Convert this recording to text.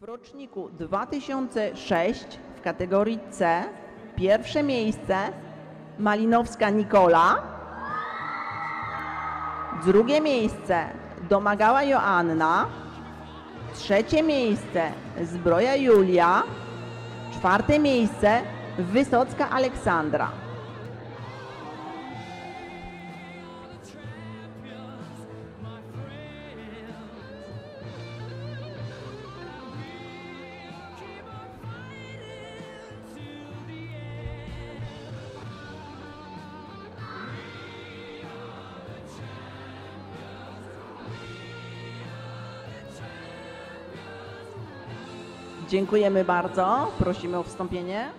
W roczniku 2006 w kategorii C. Pierwsze miejsce Malinowska Nikola, drugie miejsce Domagała Joanna, trzecie miejsce Zbroja Julia, czwarte miejsce Wysocka Aleksandra. Dziękujemy bardzo. Prosimy o wstąpienie.